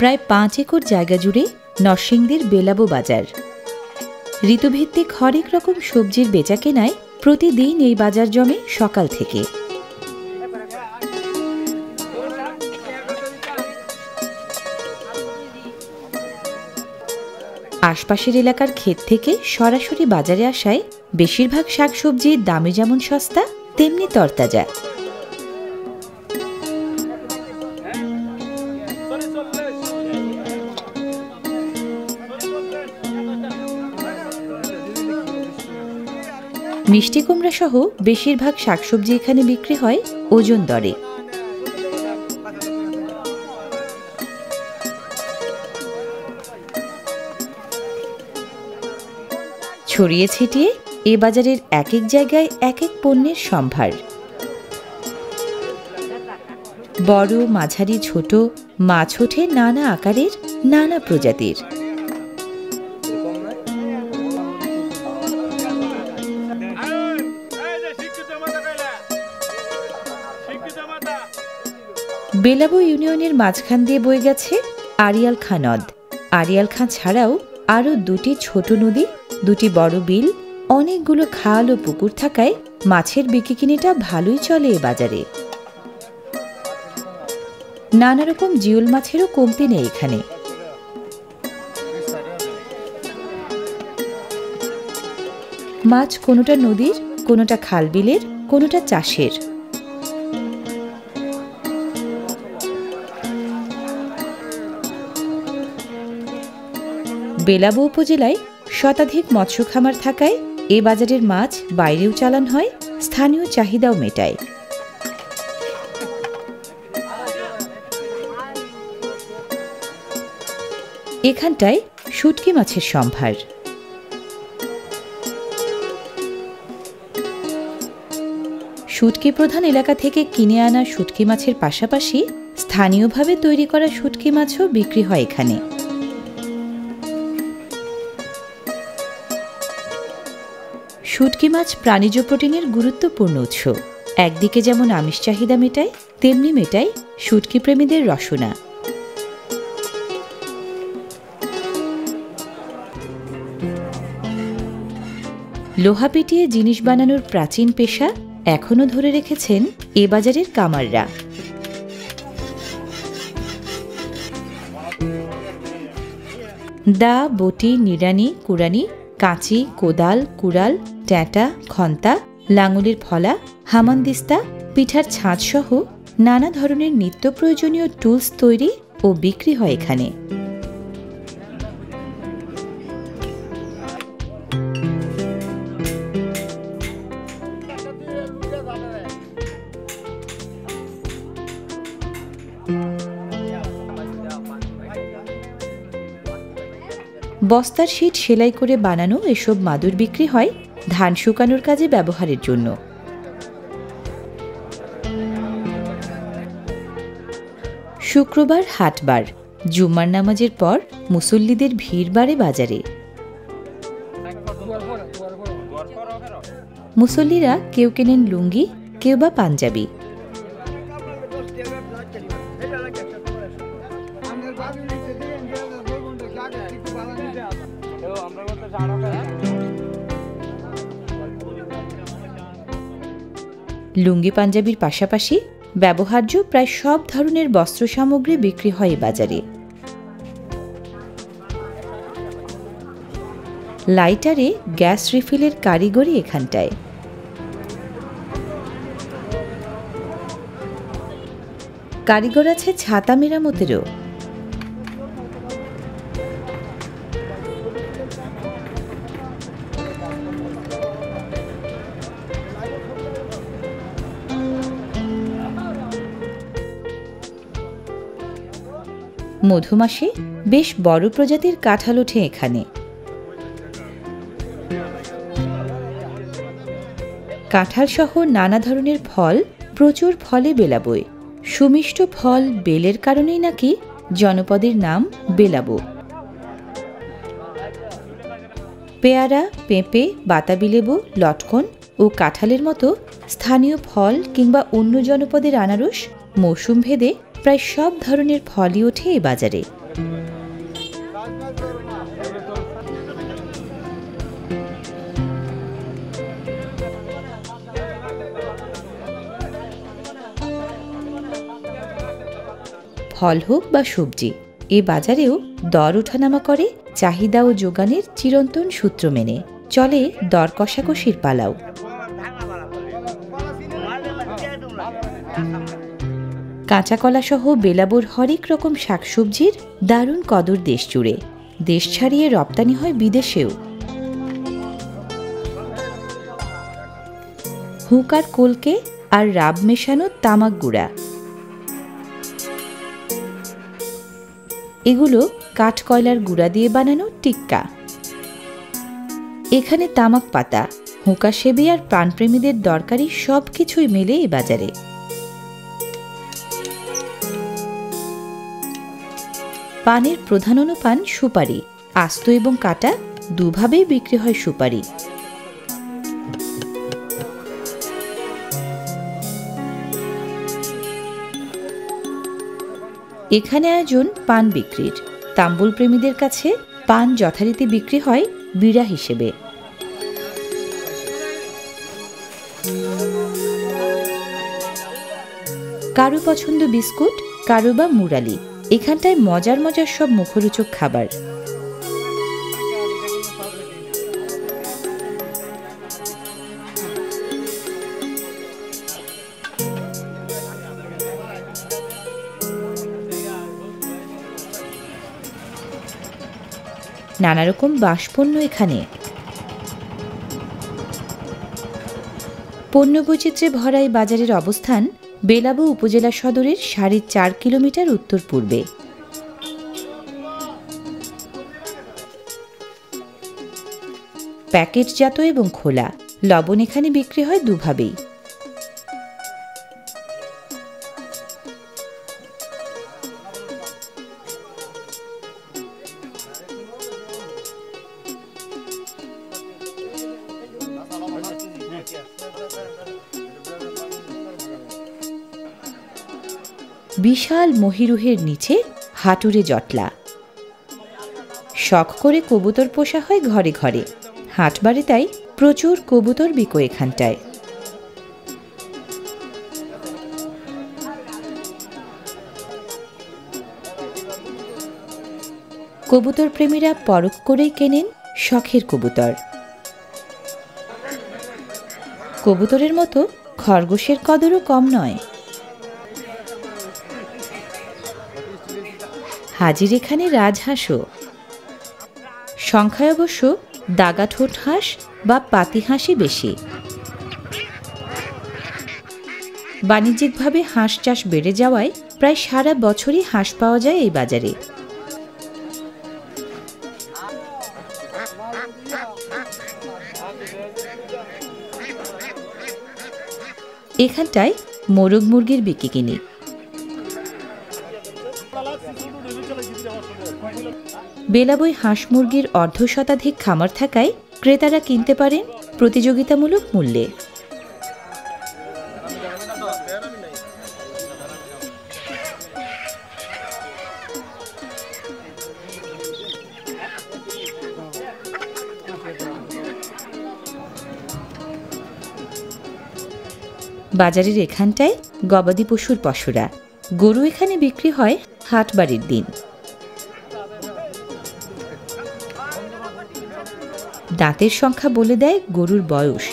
প্রায় পাঁচ একর জায়গা জুড়ে নরসিংদীর বেলাবো বাজার। ঋতুভিত্তিক হরেক রকম সবজির বেচা কেনায় প্রতিদিন এই বাজার জমে সকাল থেকে। আশপাশের এলাকার ক্ষেত থেকে সরাসরি বাজারে আসায় বেশিরভাগ শাকসবজির দামে যেমন সস্তা, তেমনি তরতাজা। মিষ্টি কুমড়া সহ বেশিরভাগ শাকসবজি এখানে বিক্রি হয় ওজন দরে। ছড়িয়ে ছিটিয়ে এ বাজারের এক এক জায়গায় এক এক পণ্যের সম্ভার। বড়, মাঝারি, ছোট, মাছ ওঠে নানা আকারের, নানা প্রজাতির। বেলাবো ইউনিয়নের মাঝখান দিয়ে বয়ে গেছে আরিয়াল খাঁ নদ আরিয়াল খাঁ ছাড়াও আরও দুটি ছোট নদী, দুটি বড় বিল, অনেকগুলো খাল ও পুকুর থাকায় মাছের বিকিকিনিটা ভালোই চলে এ বাজারে। নানা রকম জিওল মাছেরও কমতি নেই এখানে। মাছ কোনোটা নদীর, কোনোটা খাল বিলের, কোনোটা চাষের। বেলাবো উপজেলায় শতাধিক মৎস্য খামার থাকায় এ বাজারের মাছ বাইরেও চালান হয়, স্থানীয় চাহিদাও মেটায়। এখানটায় শুটকি মাছের সম্ভার। শুটকি প্রধান এলাকা থেকে কিনে আনা শুটকি মাছের পাশাপাশি স্থানীয়ভাবে তৈরি করা শুটকি মাছও বিক্রি হয় এখানে। শুটকি মাছ প্রাণীজ প্রোটিনের গুরুত্বপূর্ণ উৎস। একদিকে যেমন আমিষ চাহিদা মেটায়, তেমনি মেটায় শুটকি প্রেমীদের রসনা। লোহা পিটিয়ে জিনিস বানানোর প্রাচীন পেশা এখনও ধরে রেখেছেন এ বাজারের কামাররা। দা, বটি, নিড়ানি, কুড়ানি, কাঁচি, কোদাল, কুড়াল ট্যাঁটা, খন্তা, লাঙলের ফলা, হামানদিস্তা, পিঠার ছাঁচসহ নানা ধরনের নিত্য প্রয়োজনীয় টুলস তৈরি ও বিক্রি হয় এখানে। বস্তার শীট সেলাই করে বানানো এসব মাদুর বিক্রি হয় ধান শুকানোর কাজে ব্যবহারের জন্য। শুক্রবার হাটবার, জুম্মার নামাজের পর মুসল্লিদের ভিড় বাড়ে বাজারে। মুসল্লিরা কেউ কেনেন লুঙ্গি, কেউ বা পাঞ্জাবি। লুঙ্গি পাঞ্জাবির পাশাপাশি ব্যবহার্য প্রায় সব ধরনের বস্ত্র সামগ্রী বিক্রি হয় বাজারে। লাইটারে গ্যাস রিফিলের কারিগরি এখানটায়। কারিগর আছে ছাতা মেরামতেরও। মধুমাসে বেশ বড় প্রজাতির কাঁঠাল ওঠে এখানে। কাঁঠাল সহ নানা ধরনের ফল, প্রচুর ফলে বেলাবই। সুমিষ্ট ফল বেলের কারণেই নাকি জনপদের নাম বেলাবো। পেয়ারা, পেঁপে, বাতাবি লেবু, লটকন ও কাঁঠালের মতো স্থানীয় ফল কিংবা অন্য জনপদের আনারস মৌসুম ভেদে প্রায় সব ধরনের ফলই ওঠে এ বাজারে। ফল হোক বা সবজি, এ বাজারেও দর ওঠানামা করে, চাহিদা ও যোগানের চিরন্তন সূত্র মেনে চলে দর কষাকষির পালাও। কাঁচা কলা সহ বেলাবুর হরেক রকম শাকসবজির দারুণ কদর দেশ জুড়ে। দেশ ছাড়িয়ে রপ্তানি হয় বিদেশেও। হুকার কলকে আর রাব মেশানো তামাক গুঁড়া। এগুলো কাঠকয়লার গুঁড়া দিয়ে বানানো টিক্কা। এখানে তামাক পাতা, হুঁকা সেবি আর প্রাণপ্রেমীদের দরকারি সব কিছুই মেলে এ বাজারে। পানের প্রধান অনুপান সুপারি। আস্ত এবং কাটা দুভাবেই বিক্রি হয় সুপারি। এখানে আয়োজন পান বিক্রির। তাম্বুল প্রেমীদের কাছে পান যথারীতি বিক্রি হয় বিড়া হিসেবে। কারও পছন্দ বিস্কুট, কারও বা মুরালি। এখানটায় মজার মজার সব মুখরোচক খাবার। নানা রকম বাঁশপণ্য এখানে। পণ্য বৈচিত্র্যে ভরা এই বাজারের অবস্থান বেলাবু উপজেলা সদরের সাড়ে চার কিলোমিটার উত্তর পূর্বে। প্যাকেটজাত এবং খোলা। লবণ এখানে বিক্রি হয় দুভাবেই। বিশাল মহিরুহের নিচে হাঁটুরে জটলা। শখ করে কবুতর পোষা হয় ঘরে ঘরে। হাটবারে তাই প্রচুর কবুতর বিকো এখানটায়। কবুতর প্রেমীরা পরখ করেই কেনেন শখের কবুতর। কবুতরের মতো খরগোশের কদরও কম নয়। হাজির এখানে রাজহাঁসও সংখ্যায় অবশ্য দাগাঠোঁট হাঁস বা পাতি হাঁসই বেশি। বাণিজ্যিকভাবে হাঁস চাষ বেড়ে যাওয়ায় প্রায় সারা বছরই হাঁস পাওয়া যায় এই বাজারে। এখানটায় মোরগ মুরগির বিক্রি কিনি। বেলাবই হাঁস মুরগির অর্ধ শতাধিক খামার থাকায় ক্রেতারা কিনতে পারেন প্রতিযোগিতামূলক মূল্যে। বাজারের এখানটায় গবাদি পশুর পশুরা। গরু এখানে বিক্রি হয় হাটবাড়ির দিন। দাঁতের সংখ্যা বলে দেয় গরুর বয়স।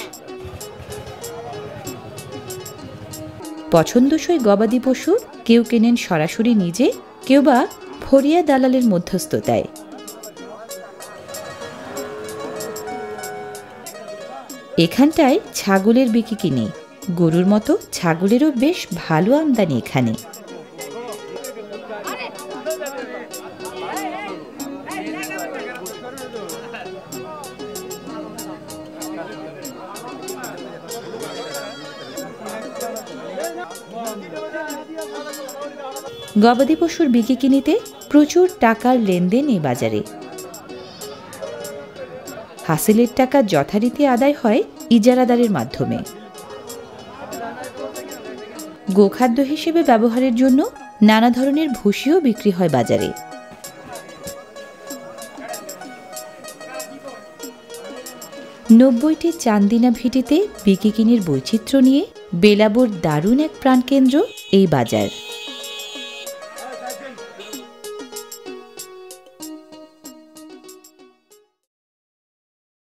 পছন্দসই গবাদি পশু কেউ কেনেন সরাসরি নিজে, কেউ বা ফরিয়া দালালের মধ্যস্থতায়। এখানটায় ছাগলের বিকি কিনে গরুর মতো ছাগলেরও বেশ ভালো আমদানি এখানে। গবাদি পশুর বিকি কিনিতে প্রচুর টাকার লেনদেন এই বাজারে। হাসিলের টাকা যথারীতি আদায় হয় ইজারাদারের মাধ্যমে। গোখাদ্য হিসেবে ব্যবহারের জন্য নানা ধরনের ভুসিও বিক্রি হয় বাজারে। নব্বইটি চান্দিনা ভিটিতে বিকিকিনির বৈচিত্র্য নিয়ে বেলাবুর দারুণ এক প্রাণকেন্দ্র এই বাজার।